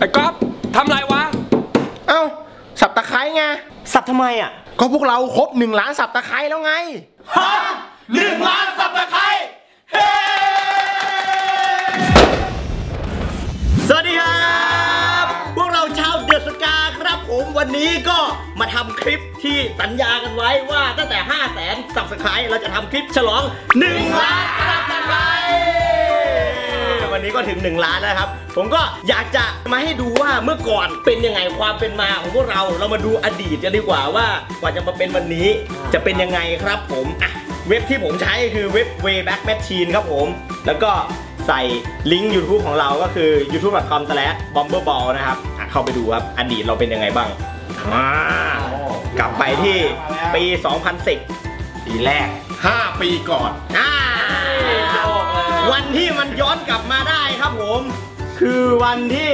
ไอ้ก๊อฟทำไรวะ เอ้า สับตะไคร้ไง สับทำไมอะ ก็พวกเราครบหนึ่งล้านสับตะไคร้แล้วไงหนึ่งล้านสับตะไคร้สวัสดีครับ พวกเราชาวเดือดสกาครับผมวันนี้ก็มาทำคลิปที่สัญญากันไว้ว่าตั้งแต่ 5 0 0แสนสับสไครเราจะทำคลิปฉลอง 1 ล้านสับสไคร วันนี้ก็ถึง 1 ล้านแล้วครับ ผมก็อยากจะมาให้ดูว่าเมื่อก่อนเป็นยังไงความเป็นมาของพวกเราเรามาดูอดีตกันดีกว่าว่ากว่าจะมาเป็นวันนี้จะเป็นยังไงครับผมอะเว็บที่ผมใช้คือเว็บ Wayback Machine ครับผม แล้วก็ใส่ลิงก์ YouTube ของเราก็คือ youtube.com/bomberball นะครับอะเข้าไปดูครับอดีตเราเป็นยังไงบ้างอ่ากลับไปที่ปี 2010 ปีแรก 5 ปีก่อนอ่า วันที่มันย้อนกลับมาได้ครับผม คือวันที่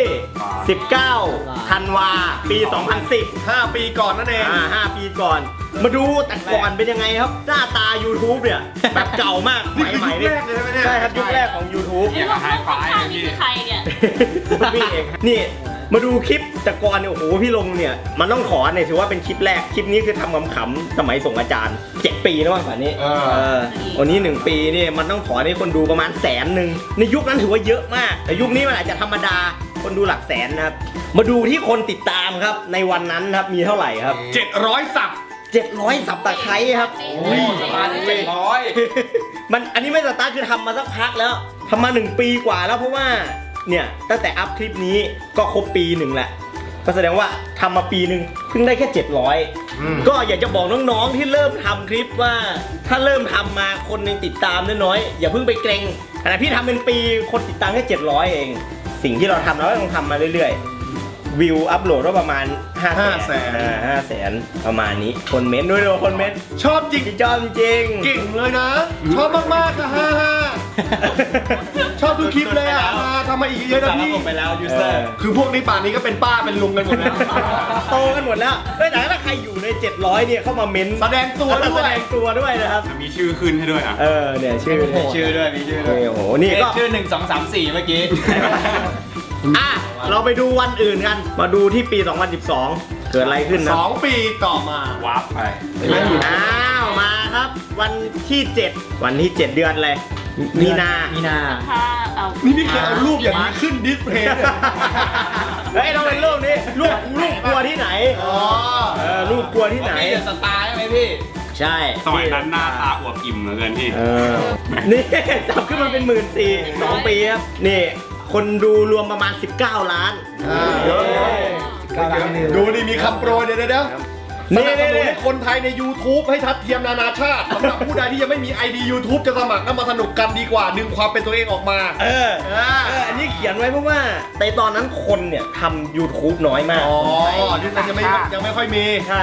19 ธันวา ปี 2010 5 ปีก่อนนั่นเองอ่า5ปีก่อน มาดูแต่ก่อนเป็นยังไงครับ หน้าตา YouTube เนี่ย แบบเก่ามากนี่คือใหม่ๆยุคแรกเลยใช่ไหมเนี่ยใช่ครับยุคแรกของ YouTube อย่างกับไฮไฟข้างๆนี่คือใครเนี่ยพี่เองนี่ มาดูคลิปแต่ก่อนเนี่ยโอ้โหพี่ลงเนี่ยมันต้องขอเนี่ยถือว่าเป็นคลิปแรกคลิปนี้คือทำขำๆสมัยส่งอาจารย์7ปีแล้วมั้งแบบนี้เออ เออวันนี้1ปีนี่มันต้องขอนี่คนดูประมาณแสนหนึ่งในยุคนั้นถือว่าเยอะมากแต่ยุคนี้มันอาจจะธรรมดาคนดูหลักแสนนะครับมาดูที่คนติดตามครับในวันนั้นครับมีเท่าไหร่ครับ700สับ700สับตะไคร้ครับโอ้ยประมาณเจ็ดร้อยมันอันนี้ไม่สตาร์ทคือทำมาสักพักแล้วทำมาหนึ่งปีกว่าแล้วเพราะว่า เนี่ยตั้งแต่อัพคลิปนี้ก็ครบปีหนึ่งแหละ ก็แสดงว่าทำมาปีหนึ่งเพิ่งได้แค่ 700 ก็อยากจะบอกน้องๆที่เริ่มทำคลิปว่า ถ้าเริ่มทำมาคนยังติดตามน้อยๆอย่าเพิ่งไปเกร็งขนาดพี่ทำเป็นปีคนติดตามแค่ 700 เอง สิ่งที่เราทำเราก็ต้องทำมาเรื่อยๆ วิวอัพโหลดก็ประมาณ5แสน500,000ห้าแสนประมาณนี้ คนเม้นต์ด้วยเลยคนเม้นต์ชอบจริงจอมจริงเก่งเลยนะ ชอบมากๆค่ะฮ่าฮ่า ชอบดูคลิปเลยอะมาทำมาอีกเยอะนะพี่ไปแล้ว user คือพวกนี้ป่านนี้ก็เป็นป้าเป็นลุงกันหมดแล้วโตกันหมดแล้วเฮ้ยแต่ถ้าใครอยู่ใน 700 เนี่ยเข้ามาเม้นต์แสดงตัวด้วยแสดงตัวด้วยนะครับมีชื่อขึ้นให้ด้วยอะเออเนี่ยชื่อมีชื่อด้วยมีชื่อด้วยโอ้โหนี่ก็ชื่อหนึ่งสองสามสี่เมื่อกี้อะเราไปดูวันอื่นกัน มาดูที่ปี 2012 เกิดอะไรขึ้นนะสองปีต่อมา warp ไปอ้าวมาครับ วันที่ 7 วันที่ 7 เดือนเลย มีนา มีนา ถ้าเอานี่นี่เคยเอารูปอย่างนี้ขึ้น display เลยเฮ้ยเราเป็นรูปนี้รูปรูปกลัวที่ไหนอ๋อเออรูปกลัวที่ไหนพี่สตาร์ใช่ไหมพี่ใช่สมัยนั้นหน้าตาอวบอิ่มเหลือเกินพี่เออนี่จับขึ้นมาเป็นหมื่นสี่สองปีครับนี่คนดูรวมประมาณ 19 ล้านอ่าเยอะเลยดูนี่มีคำโปรยเดี๋ยวเดี๋ยวเดี๋ยว สนี่นับสนี่นุนนี่ให้คนไทยใน YouTube ให้ทัดเทียมนานาชาติสำหรับผู้ใดที่ยังไม่มี ID YouTube จะสมัครก็มาสนุกกันดีกว่า ดึงความเป็นตัวเองออกมา เออเอออันนี้เขียนไว้เพราะว่าในตอนนั้นคนเนี่ยทำ YouTube น้อยมากอ๋อคนไทยยุคนั้นยังไม่ยังไม่ค่อยมี ใช่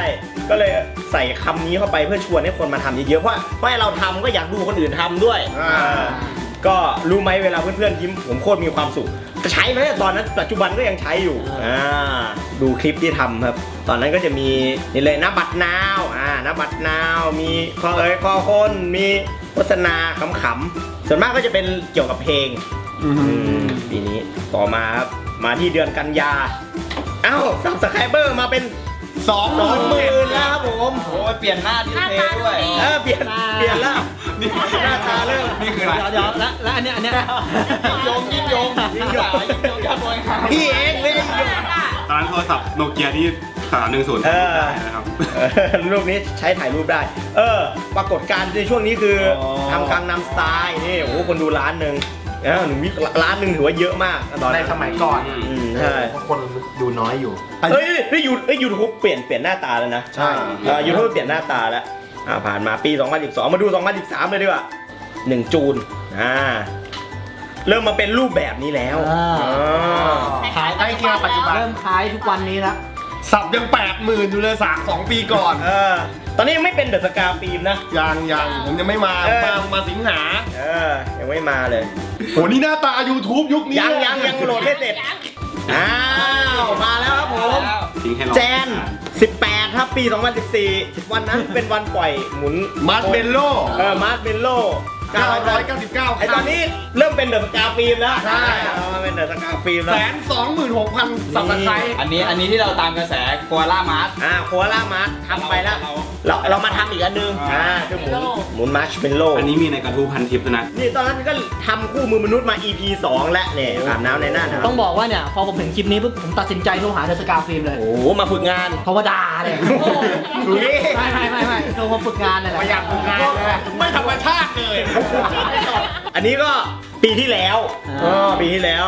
ก็เลยใส่คำนี้เข้าไปเพื่อชวนให้คนมาทำเยอะๆเพราะเพราะให้เราทำก็อยากดูคนอื่นทำด้วยอ่าอ่าก็รู้ไหมเวลาเพื่อนๆยิ้มผมโคตรมีความสุข ใช้ไหมตอนนั้นปัจจุบันก็ยังใช้อยู่อ่าดูคลิปที่ทำครับ ตอนนั้นก็จะมีนี่เลยน้าบัตรนาวอ่าน้าบัตรนาวมีคอเอ๋ยคอคนมีโฆษณาขำๆส่วนมากก็จะเป็นเกี่ยวกับเพลงอืมอืมปีนี้ต่อมาครับมาที่เดือนกันยาเอ้า subscriber มาเป็นสองหมื่นสองหมื่นแล้วครับผมโอ้ยเปลี่ยนหน้า display ด้วยเออเปลี่ยนเปลี่ยนแล้วห น้าตาเริ่มนี่คืออะไร เดี๋ยวเดี๋ยวแล้วแล้วอันเนี้ยอันเนี้ยโยงยิ่งโยงยิ่งโยงยิ่งโยงยับโวยครับพี่เองไม่ได้ยกตอนนั้นโทรศัพท์โนเกียที่สามหนึ่งศูนย์เออ นะครับเออรูปนี้ใช้ถ่ายรูปได้ เออ ปรากฏการณ์ในช่วงนี้คืออทำกังนำสไตล์นี่โอ้โหคนดูล้านหนึ่งเออหนึ่งวิล้านหนึ่งถือว่าเยอะมากตอนในนั้นสมัยก่อนอืมใช่ เพราะคนดูน้อยอยู่ เฮ้ยเฮ้ยยูเฮ้ยยูทูบเปลี่ยนเปลี่ยนหน้าตาแล้วนะใช่เออยูทูบเปลี่ยนหน้าตาแล้วอ่าผ่านมาปี 2012 มาดู 2013 เลยดีกว่า 1 จูนอ่าเริ่มมาเป็นรูปแบบนี้แล้วอ่า อ่าขายใกล้เคียงปัจจุบันเริ่มขายทุกวันนี้แล้วสับยังแปดหมื่นอยู่เลยสามสองปีก่อนเออตอนนี้ยังไม่เป็นเดอะสกาฟิล์มนะ ยังยังผมยังไม่มาเออ มามาสิงหาเออยังไม่มาเลย โหนี่หน้าตา YouTube ยุคนี้ยังยังยังโหลดไม่เสร็จ อ้าว มาแล้วครับผม ทิ้งให้เราแจน 18 ครับปี 2014 วันนั้นเป็นวันปล่อยหมุนมาร์ทเบลโลเออมาร์ทเบลโล 999ไอตอนนี้เริ่มเป็น The Ska Film แล้วใช่เออเป็น The Ska Film แล้วแสนสองหมื่นหกพันสับตะไคร้อันนี้อันนี้ที่เราตามกระแส Koala's March อ่า Koala's March ทำไปแล้วเราเรามาทำอีกอันนึงอ่าคือหมุนหมุนมาร์ชเมลโล่อันนี้มีในกระทู้พันทิปด้วยนะนี่ตอนนั้นก็ทำคู่มือมนุษย์มา EP 2 แล้วเนี่ยอาบน้ำในหน้าหนาวต้องบอกว่าเนี่ยพอผมเห็นคลิปนี้ปุ๊บผมตัดสินใจโทรหา The Ska Film เลยโอ้โหมาฝึกงานเพราะว่าด่าเลยดูดิไม่ไม่ไม่ไม่โทรมาฝึกงานเลยแหละประหยัดงานเลยไม่ธรรมชาติเลยอันนี้ก็ปีที่แล้วอ่าปีที่แล้ว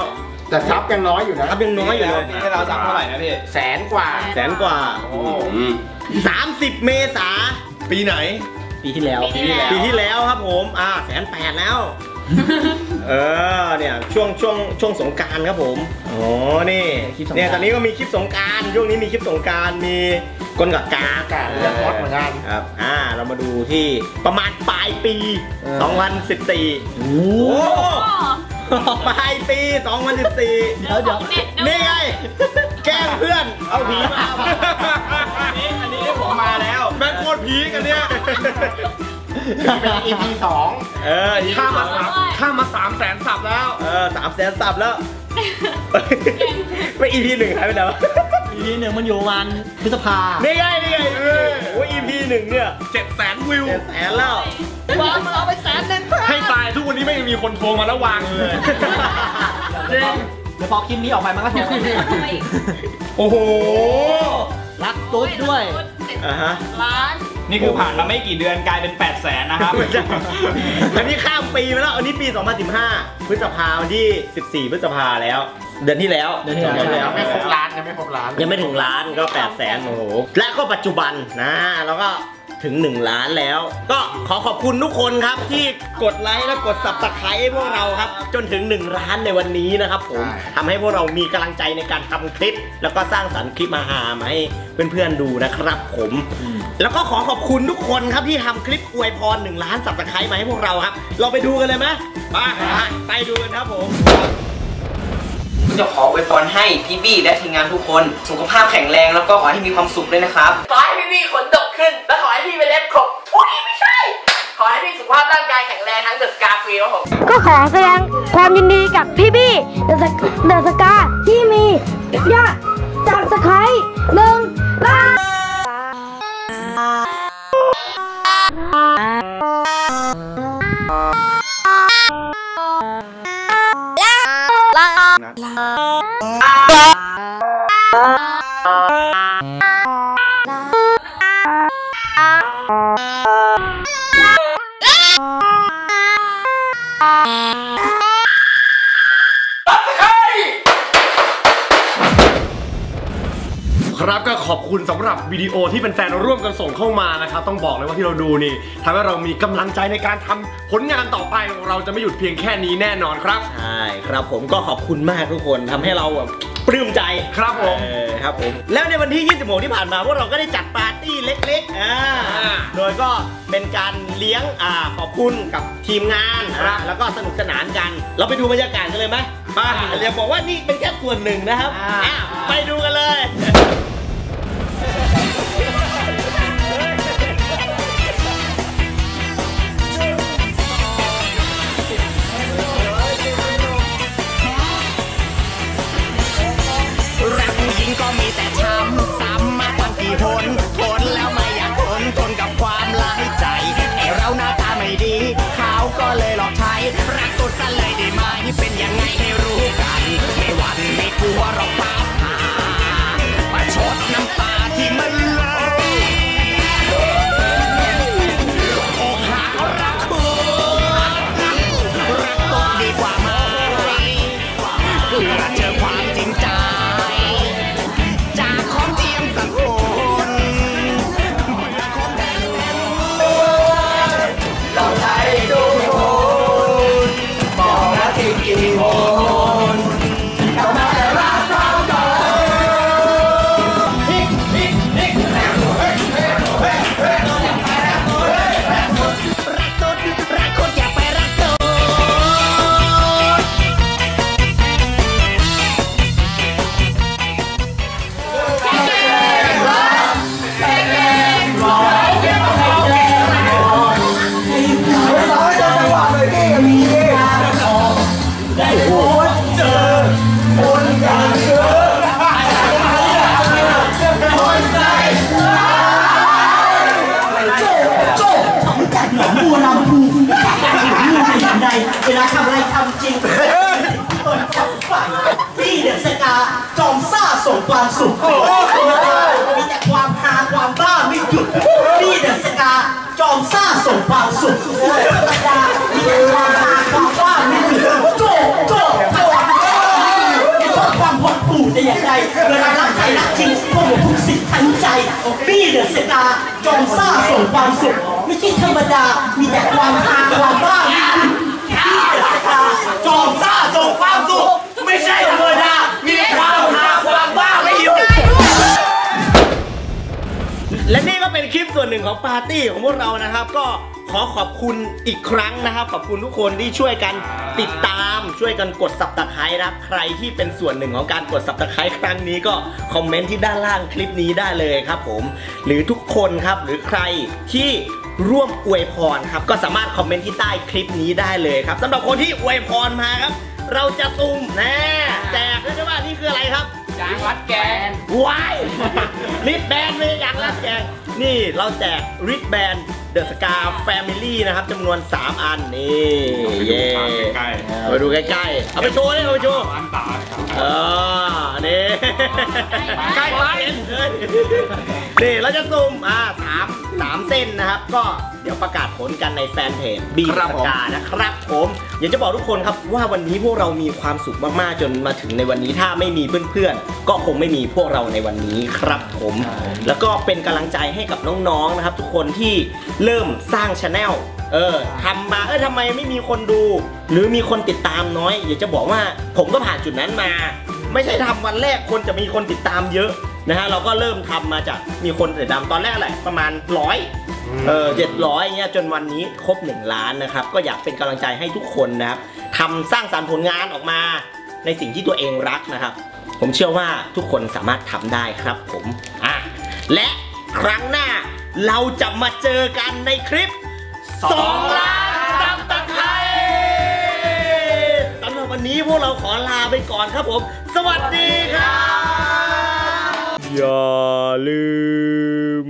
แต่ซับยังน้อยอยู่นะครับยังน้อยอยู่เลยปีที่เราสั่งเท่าไหร่นะพี่แสนกว่าแสนกว่าอืม30เมษาปีไหนปีที่แล้วปีที่แล้ว ปีที่แล้วครับผม อ่าแสนแปดแล้ว เออเนี่ยช่วงช่วงช่วงสงกรารครับผมอ๋อนี่คลิปสงกรานต์เนี่ยตอนนี้ก็มีคลิปสงกรารช่วงนี้มีคลิปสงกรารมีกลกับกากาเรื่องฮอตเหมือนกันครับอ่าเรามาดูที่ประมาณปลายปีเออ2014โอ้โอ้ปลายปี 2014 เดี๋ยวเดี๋ยวนี่ไงแกล้งเพื่อนเอาผีมาอันนี้อันนี้ผมมาแล้วแม่งโคตรพีกันเนี่ย เป็น EP สองเออข้ามมาสามข้ามมาสามแสนสับแล้ว เออสามแสนสับแล้ว ไม่ EP หนึ่งหายไปแล้วปีหนึ่งมันอยู่ประมาณพฤษภานี่ไงนี่ไงเออโอ้ย EP หนึ่งเนี่ยเจ็ดแสนวิวเจ็ดแสนแล้ววางมาเอาไปแสนหนึ่งให้ตายทุกวันนี้ไม่มีคนโทรมาแล้ววางเลยจริงเดี๋ยวพอคลิปนี้ออกไปมันก็โทรโอ้โห รักตุ๊ดด้วยอ่าฮะล้าน นี่คือผ่านมาไม่กี่เดือนกลายเป็น 8 0 0แสนนะครับไม่ใช่อันนี้ข้ามปีมาแล้ว อันนี้ปี 2015 พฤษภาวันที่ 14 พฤษภาแล้ว เดือนที่แล้วเดือนที่แล้วดืยังไม่ครบล้านยังไม่ครบล้าน ยังไม่ถึงล้านก็ 8 0 0แสนโอ้โห และก็ปัจจุบันนะแล้วก็ถึง 1 ล้านแล้ว ก็ขอขอบคุณทุกคนครับที่กดไลค์และกดสับตะไคร้ให้พวกเราครับ จนถึง 1 ล้านในวันนี้นะครับผมใช่ทำให้พวกเรามีกำลังใจในการทำคลิป แล้วก็สร้างสรรค์คลิปมาหามาให้เพื่อนๆดูนะครับผม แล้วก็ขอขอบคุณทุกคนครับที่ทำคลิปอวยพร1ล้านสับตะไคร้มาให้พวกเราครับ เราไปดูกันเลยไหมไปไปดูกันครับผมจะขออวยพรให้พี่บี้และทีมงานทุกคน สุขภาพแข็งแรงแล้วก็ขอให้มีความสุขด้วยนะครับ ขอให้พี่บี้ขนดกขึ้น และขอให้พี่เป็นเล็บครบอุ้ยไม่ใช่ ขอให้พี่สุขภาพร่างกายแข็งแรงทั้งเดอะสกาฟรีครับผมก็ขอแสดงความยินดีกับพี่บี้เดอะสกาที่มียอดจากสไครหนึ่งล้ ครับก็ขอบคุณสำหรับวิดีโอที่เป็นแฟนๆร่วมกันส่งเข้ามานะครับต้องบอกเลยว่าที่เราดูนี่ทำให้เรามีกำลังใจในการทำผลงานต่อไปของเราจะไม่หยุดเพียงแค่นี้แน่นอนครับใช่ครับผมก็ขอบคุณมากทุกคนทำให้เราแบบปลื้มใจครับผมเออครับผมแล้วในวันที่ 26 ที่ผ่านมาพวกเราก็ได้จัดปาร์ตี้เล็กๆอ่าอ่าโดยก็เป็นการเลี้ยงอ่าขอบคุณกับทีมงานครับอ่าแล้วก็สนุกสนานกัน เราไปดูบรรยากาศกันเลยไหมไปเรียกบอกว่านี่เป็นแค่ส่วนหนึ่งนะครับอ่าอะไปดูกันเลย ความสุขมีแต่ความหาความบ้าไม่หยุดนี่เดสกาจอมซ่าส่งความสุขธรรมดามีแต่ความหาความบ้าไม่หยุดโจโจโจไม่ชอบความหดหู่แต่อย่างไรเวลารักใครรักจริงพวกผมทุกสิ่งทั้งใจนี่เดสกาจอมซ่าส่งความสุขไม่ใช่ธรรมดา มีแต่ความหาความบ้าไม่หยุดนี่เดสกาจอมซ่าส่งความสุขไม่ใช่ ส่วนหนึ่งของปาร์ตี้ของพวกเรานะครับ ก็ขอขอบคุณอีกครั้งนะครับ ขอบคุณทุกคนที่ช่วยกันติดตามช่วยกันกดสับตะไคร้นะครับใครที่เป็นส่วนหนึ่งของการกดสับตะไคร้ครั้งนี้ก็คอมเมนต์ที่ด้านล่างคลิปนี้ได้เลยครับผม หรือทุกคนครับหรือใครที่ร่วมอวยพรครับ ก็สามารถคอมเมนต์ที่ใต้คลิปนี้ได้เลยครับสำหรับคนที่อวยพรมาครับ เราจะตุ่มแน่แจกด้วยใช่ไหมนี่คืออะไรครับ จางวัดแกนว้ายริดแบนไม่ใช่อยางรัดแกง นี่เราแจกริดแบนเดอะสกาแฟมิลี่นะครับจำนวน 3 อันนี่เย่ใกล้เอาไปดูใกล้ๆ เอาไปโชว์เลยเอาไปโชว์ๆอันตาเออนี่ใกล้ไปนี่เราจะซูมอ่าสาม สามเส้นนะครับ ก็เดี๋ยวประกาศผลกันในแฟนเพจบีสกานะครับผมอยากจะบอกทุกคนครับว่าวันนี้พวกเรามีความสุขมากๆ จนมาถึงในวันนี้ถ้าไม่มีเพื่อนๆ ก็คงไม่มีพวกเราในวันนี้ครับผม แล้วก็เป็นกำลังใจให้กับน้องๆนะครับ ทุกคนที่เริ่มสร้าง channel เออทำมาเออทำไมไม่มีคนดู หรือมีคนติดตามน้อยอยากจะบอกว่าผมก็ผ่านจุดนั้นมา ไม่ใช่ทำวันแรกคนจะมีคนติดตามเยอะ นะฮะเราก็เริ่มทำมาจากมีคนติดตามตอนแรกแหละประมาณร้อยเออเจ็ดร้อยเงี้ยจนวันนี้ครบ 1 ล้านนะครับ ก็อยากเป็นกำลังใจให้ทุกคนนะครับทำสร้างสรรค์ผลงานออกมาในสิ่งที่ตัวเองรักนะครับ ผมเชื่อว่าทุกคนสามารถทำได้ครับผมอะและครั้งหน้าเราจะมาเจอกันในคลิป2ล้านซับตะไคร้สำหรับวันนี้พวกเราขอลาไปก่อนครับผม สวัสดีครับ อย่าลืม